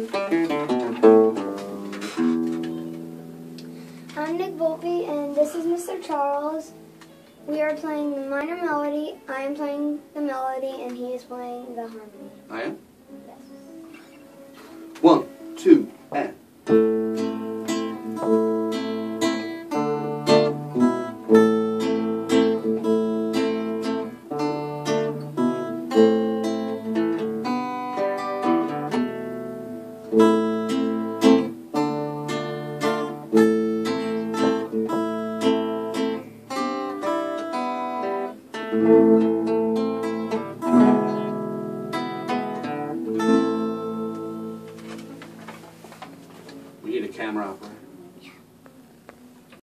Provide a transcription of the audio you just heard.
I'm Nick Volpe, and this is Mr. Charles. We are playing the minor melody. I am playing the melody, and he is playing the harmony. I am? Yes. One, two, and. We need a camera operator.